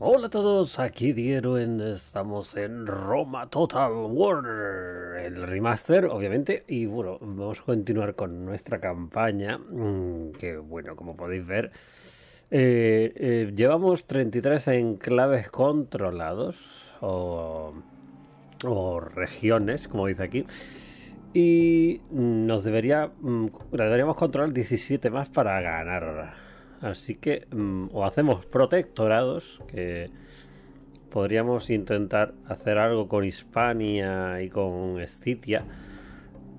Hola a todos, aquí Diero en, estamos en Roma Total War, el remaster obviamente, y bueno, vamos a continuar con nuestra campaña, mm, que bueno, como podéis ver, eh, eh, llevamos 33 enclaves controlados, o, o regiones, como dice aquí, y nos debería, mm, deberíamos controlar 17 más para ganar. Así que mm, o hacemos protectorados, que podríamos intentar hacer algo con Hispania y con Escitia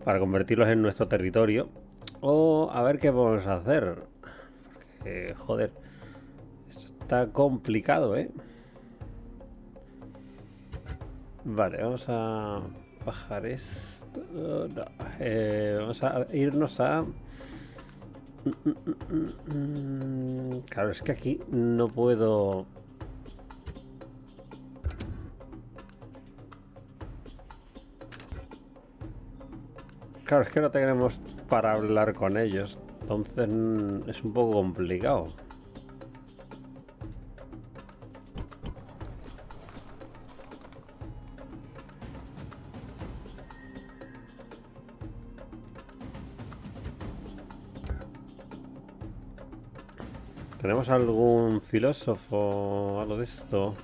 para convertirlos en nuestro territorio. O a ver qué podemos hacer. Porque, joder, está complicado, ¿eh? Vale, vamos a bajar esto. Eh, vamos a irnos a Claro, es que aquí no puedo... Claro, es que no tenemos para hablar con ellos. Entonces es un poco complicado. ¿Tenemos algún filósofo algo de esto?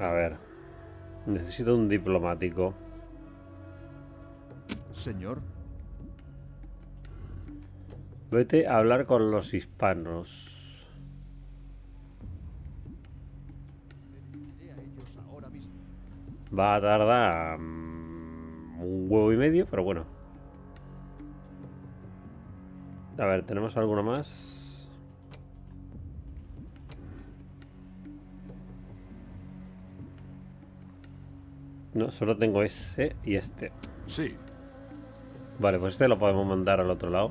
A ver. Necesito un diplomático. Señor. Vete a hablar con los hispanos. Va a tardar um, un huevo y medio, pero bueno. A ver, ¿tenemos alguno más? No, solo tengo ese y este. Sí, Vale, pues este lo podemos mandar al otro lado.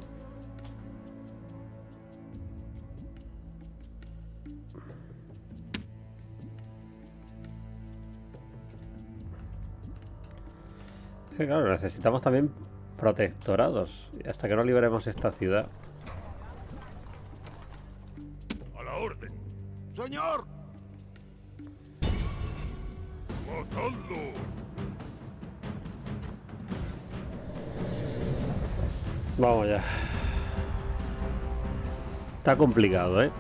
Sí, claro, necesitamos también protectorados. Hasta que no liberemos esta ciudad. A la orden. señor. Matadlo. Vamos ya. Está complicado, ¿eh?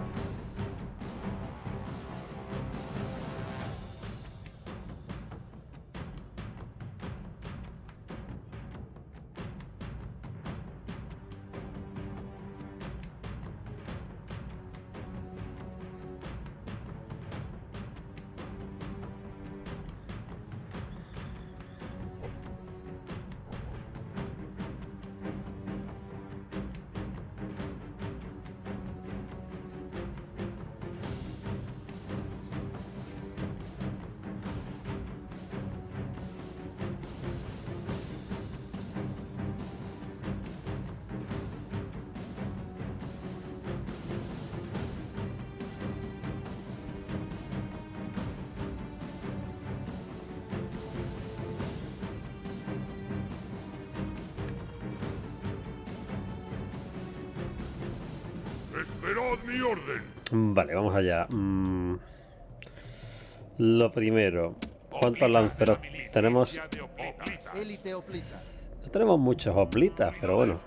Esperad mi orden. Vale, vamos allá. Mm, Lo primero, ¿cuántos lanceros tenemos? Élite oplita. No tenemos muchos oplitas, pero bueno,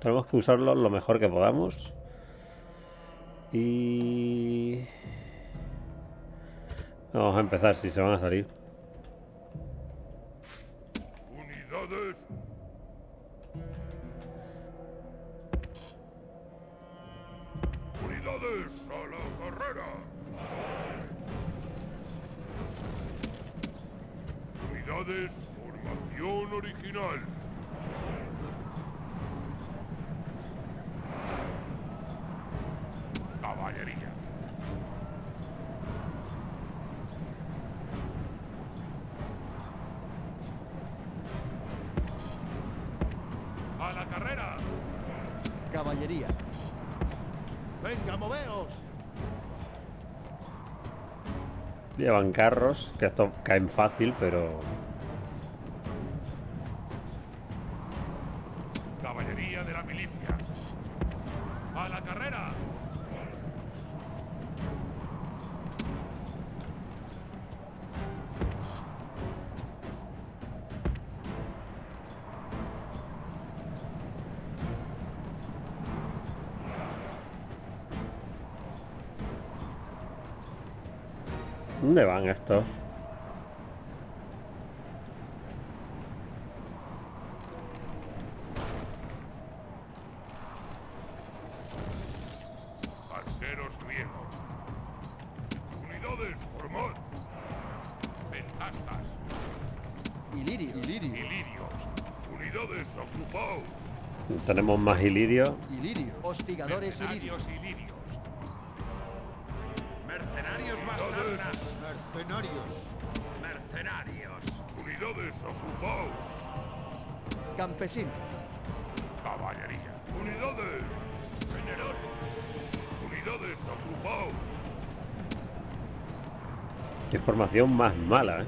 tenemos que usarlos lo mejor que podamos. Y... Vamos a empezar si se van a salir. Unidades, formación original. Caballería. A la carrera. Caballería. Venga, moveos. Llevan carros, que estos caen fácil, pero ¿dónde van estos? Arqueros griegos. Unidades, formad. Ventastas. Ilirio. Ilirio. Ilirios. Unidades, ocupaos. Tenemos más ilirio. Ilirio. Hostigadores ilirios. Mercenarios. Mercenarios. unidades, ocupaos. Campesinos. Caballería. Unidades. General. Unidades, ocupaos. Qué formación más mala, ¿eh?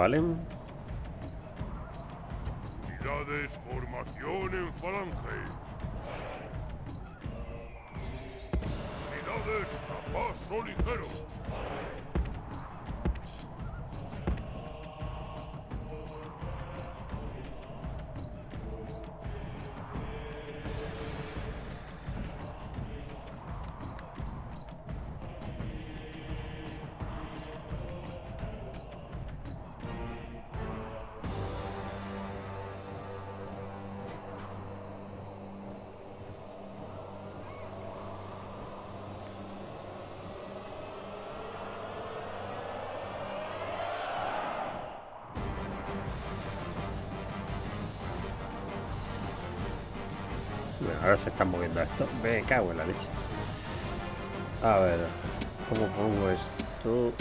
Vale. Unidades, formación en falange. Unidades a paso ligero. Ahora se están moviendo esto. Me cago en la leche. A ver, ¿cómo pongo esto?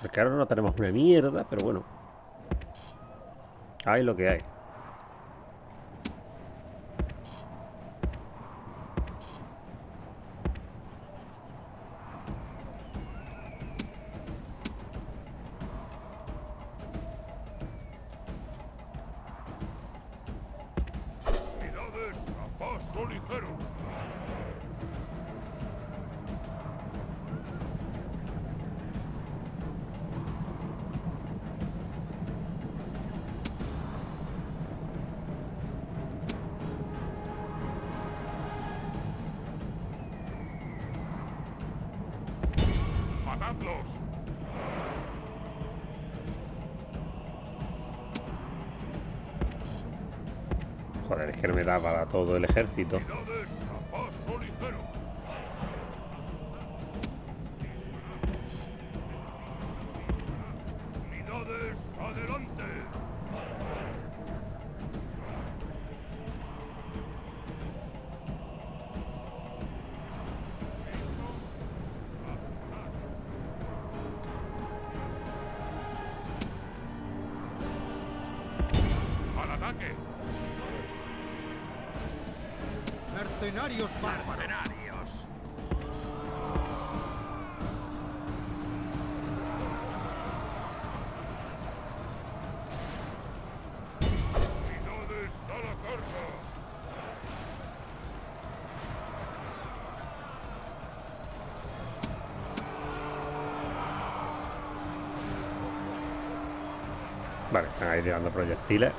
Porque ahora no tenemos una mierda, pero bueno. Hay lo que hay. Es que me da para todo el ejército. Vale, están ahí tirando proyectiles.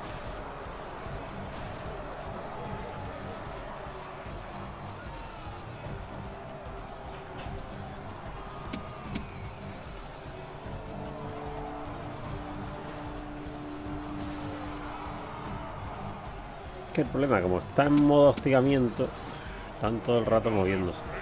Que el problema, como está en modo hostigamiento, están todo el rato moviéndose.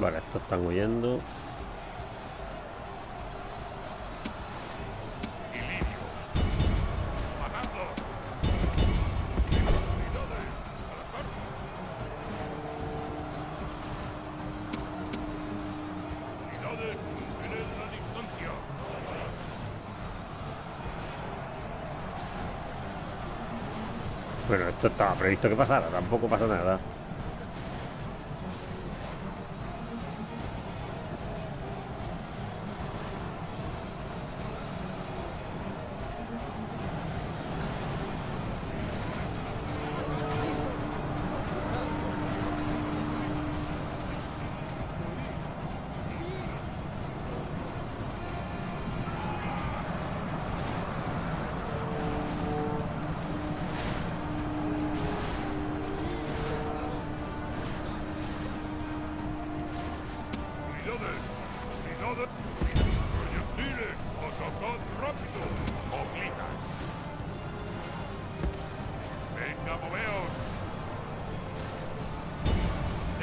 Vale, estos están huyendo. Bueno, esto estaba previsto que pasara, tampoco pasa nada.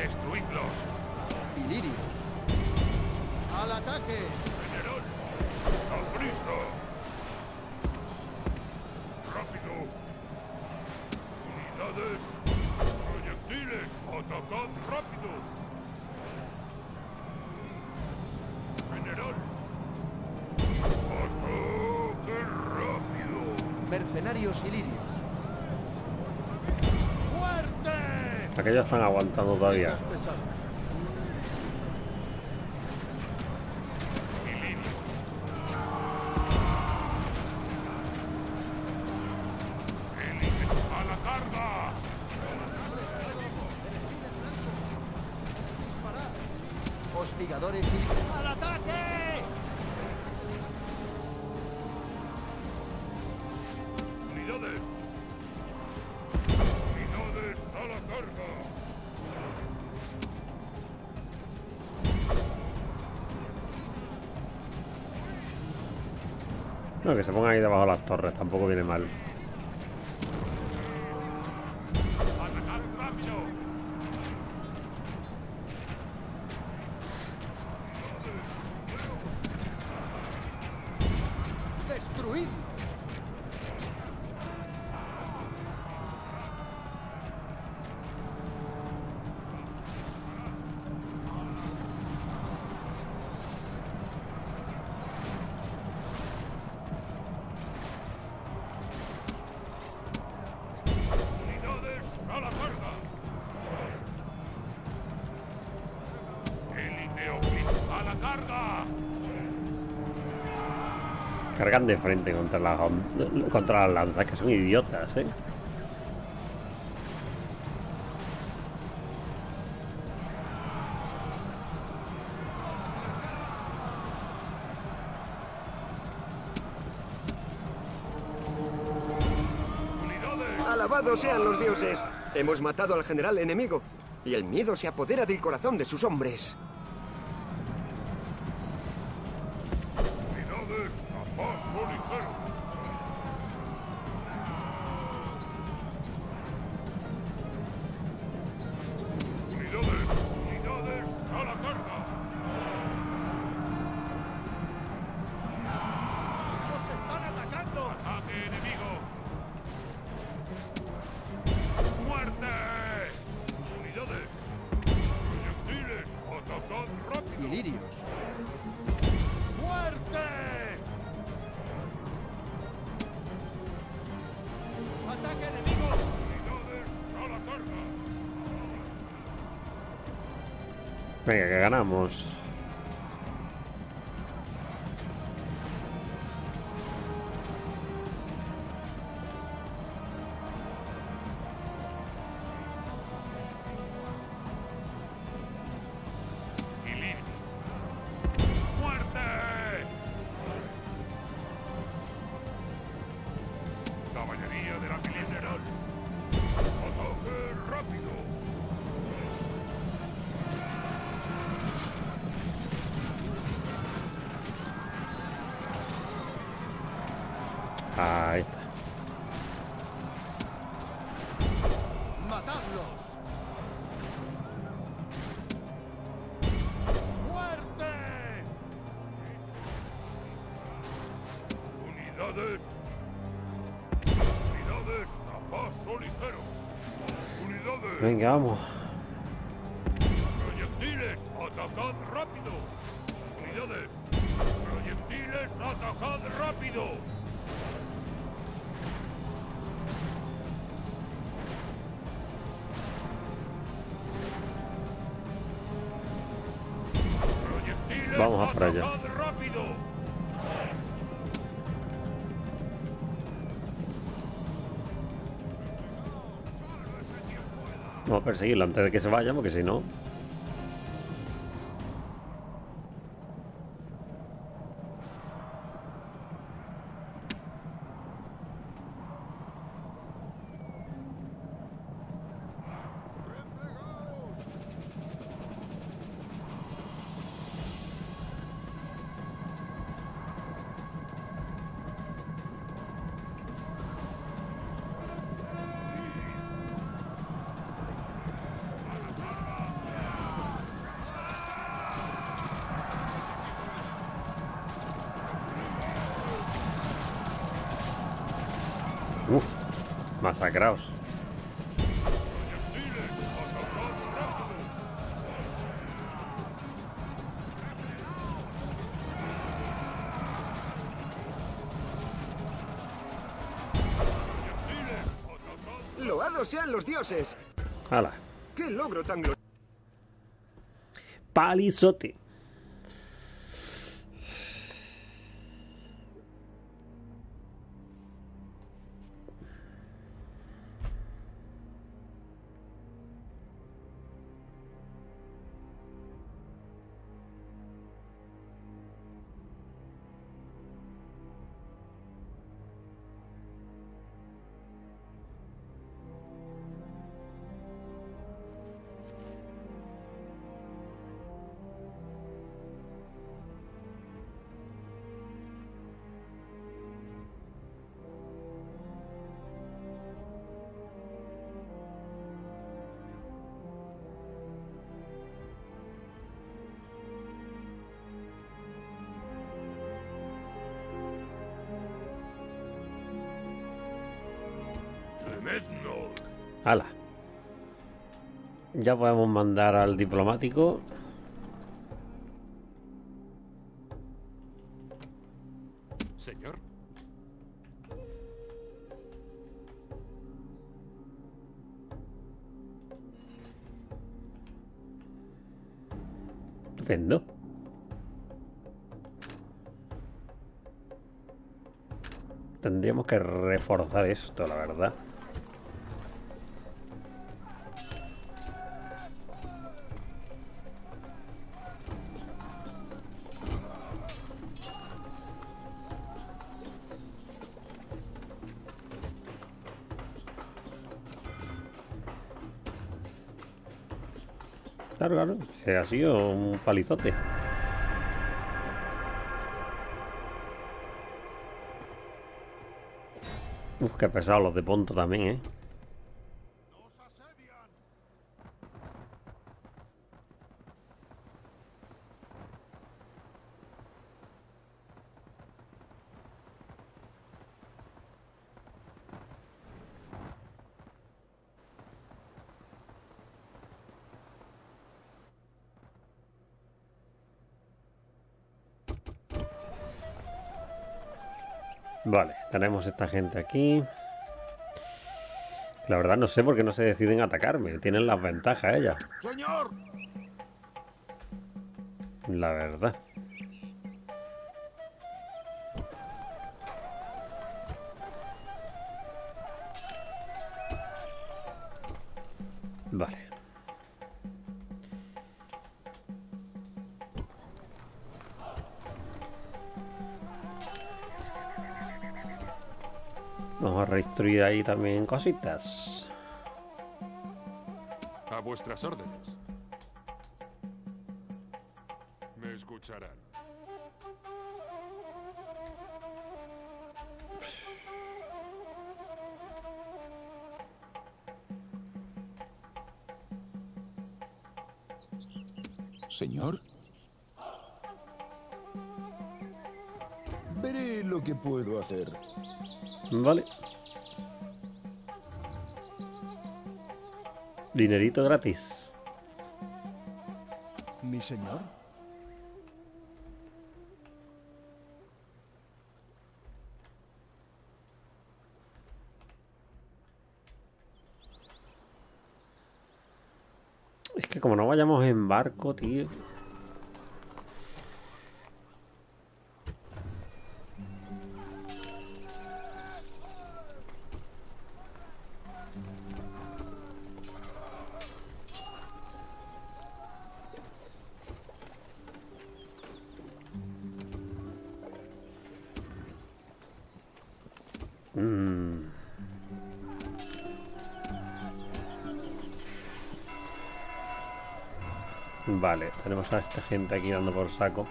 Destruidlos. Ilirios. ¡Al ataque! General. ¡A prisa! Aquellos están aguantando todavía. Ilirio. Elite. ¡A la No, que se pongan ahí debajo de las torres, tampoco viene mal. De frente contra las, contra las lanzas, que son idiotas, ¿eh? Alabados sean los dioses. Hemos matado al general enemigo y el miedo se apodera del corazón de sus hombres. ¡Ataque enemigo! A la carga. Venga, que ganamos. Ligero. Unidades. Venga, vamos. Vamos a por allá. Vamos a perseguirlo antes de que se vaya, porque si no. Masacraos. ¡Loados sean los dioses! Hala. ¡Qué logro tan glorioso! Palizote. Hala. Ya podemos mandar al diplomático. Señor. Estupendo. Tendríamos que reforzar esto, la verdad. Claro, claro. Se ha sido un palizote. Uf, qué pesados los de Ponto también, ¿eh? Vale, tenemos esta gente aquí. La verdad no sé por qué no se deciden atacarme. Tienen las ventajas ellas. ¡Señor! La verdad. Vamos a restruir ahí también cositas. A vuestras órdenes. Me escucharán. Señor, que puedo hacer. Vale. Dinerito gratis. Mi señor. Es que como no vayamos en barco, tío. Tenemos a esta gente aquí dando por saco.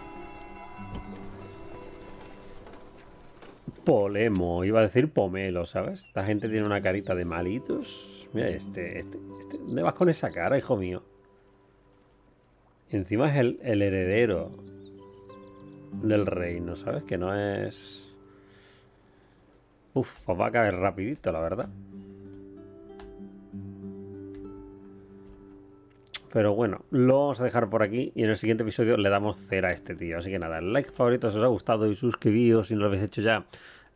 Polemo, iba a decir pomelo, ¿sabes? Esta gente tiene una carita de malitos. Mira, este, este, este ¿dónde vas con esa cara, hijo mío? Encima es el, el heredero del reino, ¿sabes? Que no es... Uf, pues va a caer rapidito, la verdad. Pero bueno, lo vamos a dejar por aquí y en el siguiente episodio le damos cera a este tío. Así que nada, like favorito si os ha gustado y suscribíos si no lo habéis hecho ya.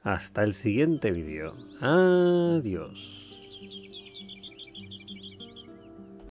Hasta el siguiente vídeo. Adiós.